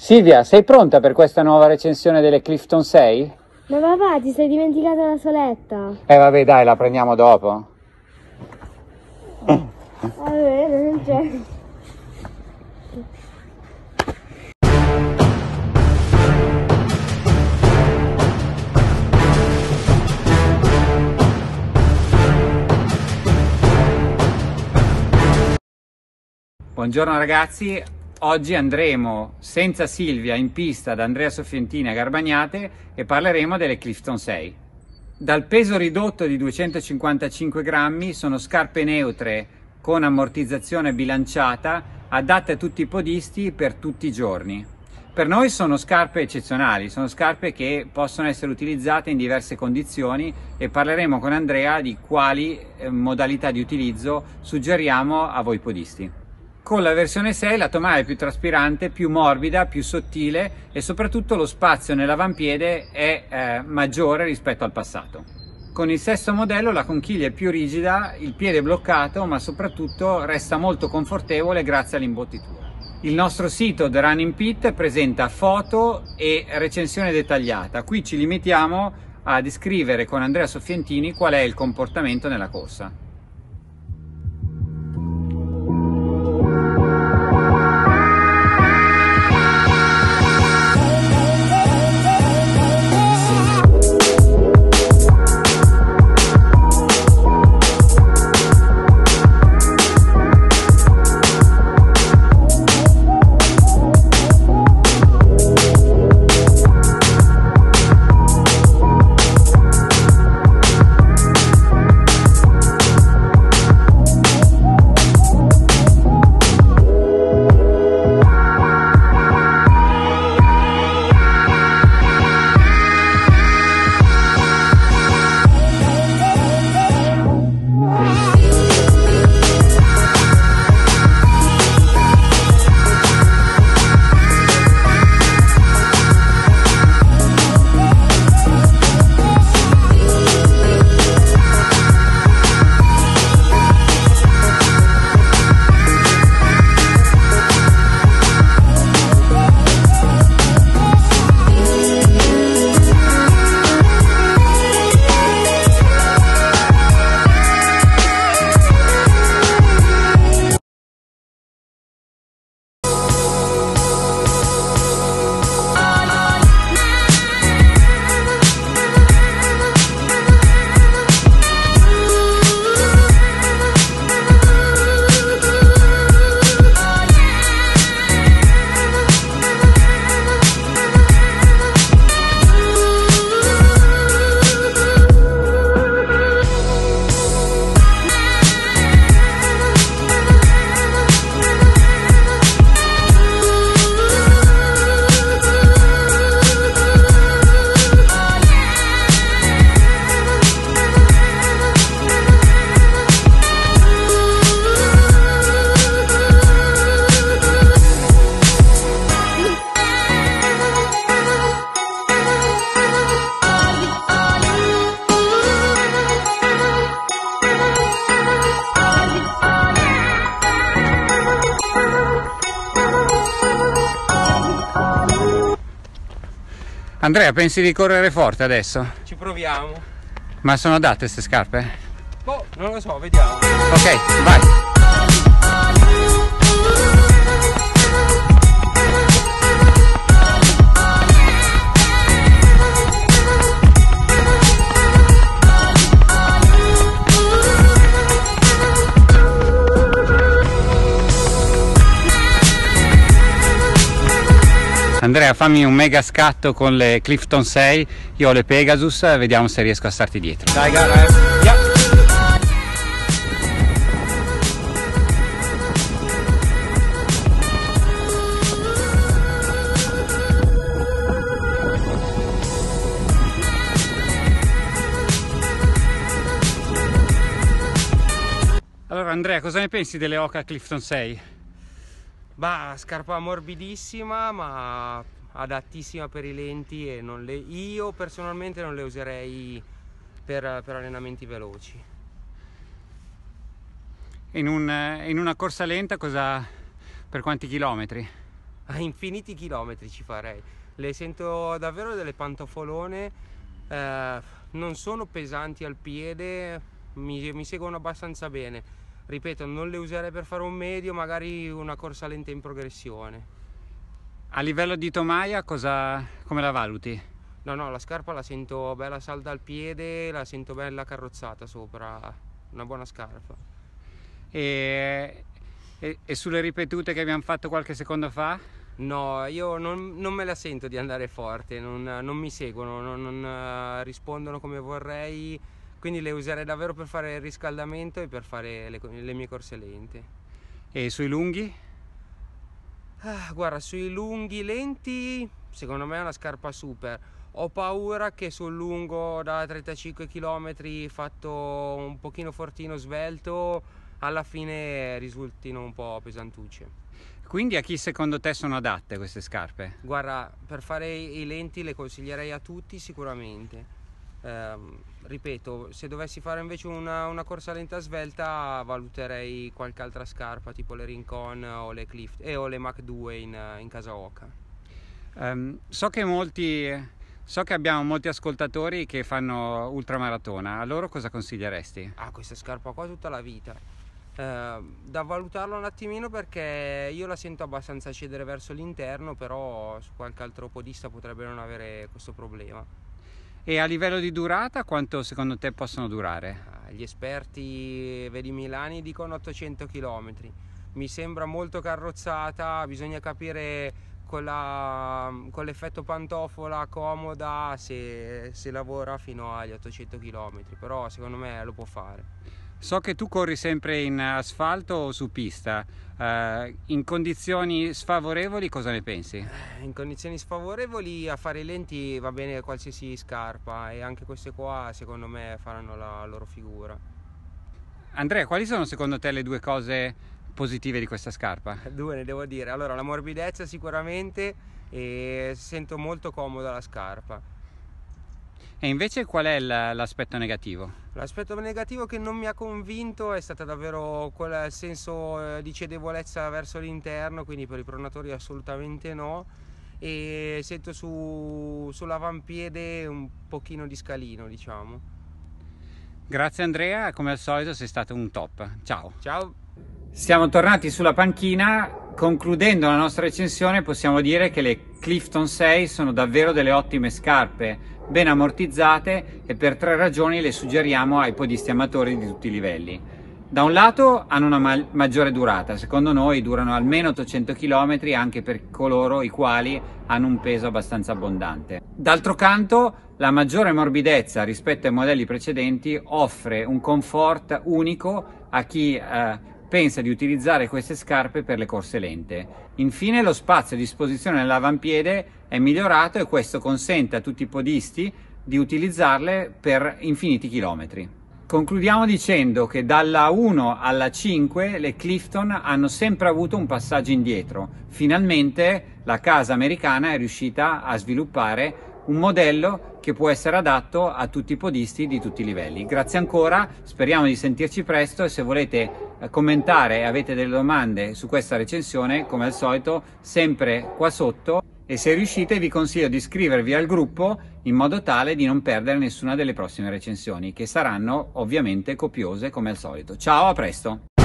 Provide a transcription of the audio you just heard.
Silvia, sei pronta per questa nuova recensione delle Clifton 6? Ma papà, ti sei dimenticata la soletta. Eh vabbè dai, la prendiamo dopo. Vabbè, non c'è. Buongiorno ragazzi, oggi andremo senza Silvia in pista da Andrea Soffientini a Garbagnate e parleremo delle Clifton 6. Dal peso ridotto di 255 grammi sono scarpe neutre con ammortizzazione bilanciata adatte a tutti i podisti per tutti i giorni. Per noi sono scarpe eccezionali, sono scarpe che possono essere utilizzate in diverse condizioni e parleremo con Andrea di quali eh, modalità di utilizzo suggeriamo a voi podisti. Con la versione 6 la tomaia è più traspirante, più morbida, più sottile e soprattutto lo spazio nell'avampiede è eh, maggiore rispetto al passato. Con il sesto modello la conchiglia è più rigida, il piede è bloccato ma soprattutto resta molto confortevole grazie all'imbottitura. Il nostro sito The Running Pit presenta foto e recensione dettagliata. Qui ci limitiamo a descrivere con Andrea Soffientini qual è il comportamento nella corsa. Andrea, pensi di correre forte adesso? Ci proviamo. Ma sono adatte queste scarpe? Boh, non lo so, vediamo. Ok, vai. Andrea fammi un mega scatto con le Clifton 6, io ho le Pegasus, vediamo se riesco a starti dietro. Dai gara, eh. Yeah. Allora Andrea, cosa ne pensi delle Oca Clifton 6? Bah, scarpa morbidissima ma adattissima per i lenti e le, io personalmente non le userei per, per allenamenti veloci. In, un, in, una corsa lenta cosa, per quanti chilometri? a infiniti chilometri ci farei. Le sento davvero delle pantofolone, eh, non sono pesanti al piede, mi, mi seguono abbastanza bene. Ripeto, non le userei per fare un medio, magari una corsa lenta in progressione. A livello di tomaia cosa, come la valuti? No, no, la scarpa la sento bella salda al piede, la sento bella carrozzata sopra, una buona scarpa. E, e, e sulle ripetute che abbiamo fatto qualche secondo fa? No, io non, non me la sento di andare forte, non, non mi seguono, non, non uh, rispondono come vorrei, quindi le userei davvero per fare il riscaldamento e per fare le, le mie corse lente. E sui lunghi? Ah, guarda, sui lunghi lenti secondo me è una scarpa super. Ho paura che sul lungo da 35 km fatto un pochino fortino svelto alla fine risultino un po' pesantucce. Quindi a chi secondo te sono adatte queste scarpe? Guarda, per fare i lenti le consiglierei a tutti sicuramente. Eh, ripeto, se dovessi fare invece una, una, corsa lenta svelta valuterei qualche altra scarpa tipo le Rincon o le Clift e o le Mach 2 in, in casa Oca. Um, so che molti So che abbiamo molti ascoltatori che fanno ultramaratona, a loro cosa consiglieresti? Ah, questa scarpa qua tutta la vita. Eh, da valutarlo un attimino perché io la sento abbastanza cedere verso l'interno, però su qualche altro podista potrebbe non avere questo problema. E a livello di durata quanto secondo te possono durare? Gli esperti, vedi Milani, dicono 800 km. Mi sembra molto carrozzata, bisogna capire con, la, con l'effetto pantofola comoda se, se lavora fino agli 800 km, però secondo me lo può fare. So che tu corri sempre in asfalto o su pista, uh, in condizioni sfavorevoli cosa ne pensi? Eh, in condizioni sfavorevoli a fare i lenti va bene qualsiasi scarpa e anche queste qua secondo me faranno la loro figura. Andrea, quali sono secondo te le due cose positive di questa scarpa? Due ne devo dire. Allora, la morbidezza sicuramente e sento molto comoda la scarpa. E invece qual è l'aspetto negativo? L'aspetto negativo che non mi ha convinto è stato davvero quel senso eh, di cedevolezza verso l'interno, quindi per i pronatori assolutamente no. E sento su, sull'avampiede un pochino di scalino, diciamo. Grazie Andrea, come al solito sei stato un top. Ciao. Ciao. Siamo tornati sulla panchina, concludendo la nostra recensione possiamo dire che le Clifton 6 sono davvero delle ottime scarpe, ben ammortizzate e per tre ragioni le suggeriamo ai podisti amatori di tutti i livelli. Da un lato hanno una ma maggiore durata, secondo noi durano almeno 800 km anche per coloro i quali hanno un peso abbastanza abbondante. D'altro canto la maggiore morbidezza rispetto ai modelli precedenti offre un comfort unico a chi eh, pensa di utilizzare queste scarpe per le corse lente. Infine lo spazio a disposizione dell'avampiede è migliorato e questo consente a tutti i podisti di utilizzarle per infiniti chilometri. Concludiamo dicendo che dalla 1 alla 5 le Clifton hanno sempre avuto un passaggio indietro. Finalmente la casa americana è riuscita a sviluppare un modello che può essere adatto a tutti i podisti di tutti i livelli. Grazie ancora, speriamo di sentirci presto e se volete eh, commentare e avete delle domande su questa recensione, come al solito, sempre qua sotto e se riuscite vi consiglio di iscrivervi al gruppo in modo tale di non perdere nessuna delle prossime recensioni che saranno ovviamente copiose come al solito. Ciao, a presto!